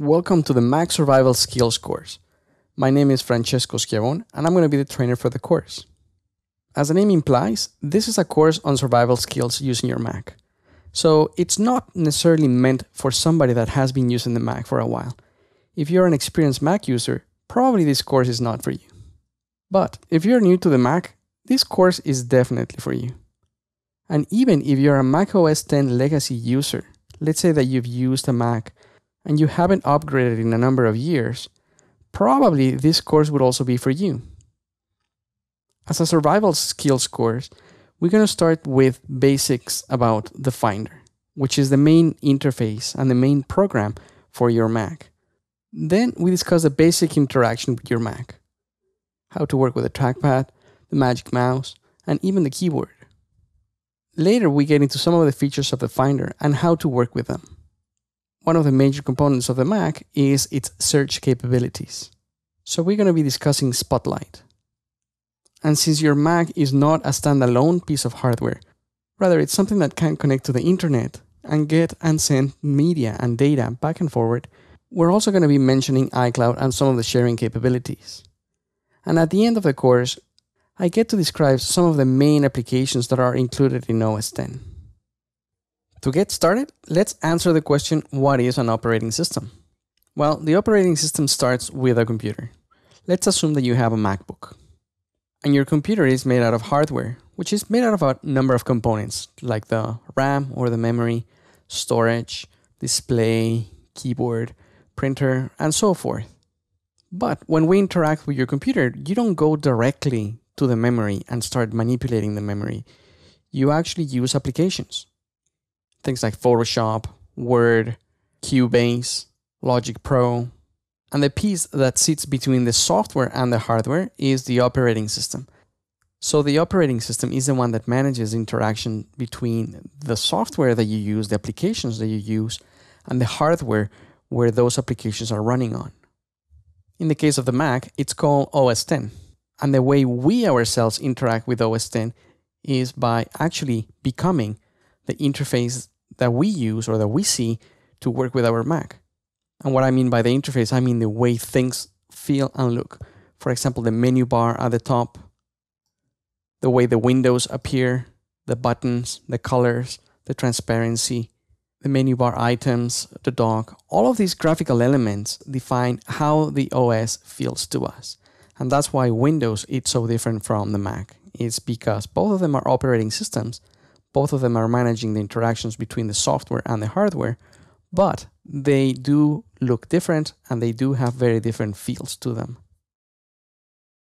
Welcome to the Mac Survival Skills course. My name is Francesco Schiavon, and I'm going to be the trainer for the course. As the name implies, this is a course on survival skills using your Mac. So it's not necessarily meant for somebody that has been using the Mac for a while. If you're an experienced Mac user, probably this course is not for you. But if you're new to the Mac, this course is definitely for you. And even if you're a Mac OS X legacy user, let's say that you've used a Mac and you haven't upgraded in a number of years, probably this course would also be for you. As a survival skills course, we're going to start with basics about the Finder, which is the main interface and the main program for your Mac. Then we discuss the basic interaction with your Mac, how to work with the trackpad, the magic mouse, and even the keyboard. Later, we get into some of the features of the Finder and how to work with them one of the major components of the Mac is its search capabilities. So we're going to be discussing Spotlight. And since your Mac is not a standalone piece of hardware, rather it's something that can connect to the internet and get and send media and data back and forward, we're also going to be mentioning iCloud and some of the sharing capabilities. And at the end of the course, I get to describe some of the main applications that are included in OS X. To get started, let's answer the question what is an operating system? Well, the operating system starts with a computer. Let's assume that you have a MacBook. And your computer is made out of hardware, which is made out of a number of components like the RAM or the memory, storage, display, keyboard, printer, and so forth. But when we interact with your computer, you don't go directly to the memory and start manipulating the memory. You actually use applications things like Photoshop, Word, Cubase, Logic Pro. And the piece that sits between the software and the hardware is the operating system. So the operating system is the one that manages interaction between the software that you use, the applications that you use, and the hardware where those applications are running on. In the case of the Mac, it's called OS X. And the way we ourselves interact with OS X is by actually becoming the interface that we use or that we see to work with our Mac. And what I mean by the interface, I mean the way things feel and look. For example, the menu bar at the top, the way the windows appear, the buttons, the colors, the transparency, the menu bar items, the dock, all of these graphical elements define how the OS feels to us. And that's why Windows is so different from the Mac. It's because both of them are operating systems, both of them are managing the interactions between the software and the hardware, but they do look different and they do have very different feels to them.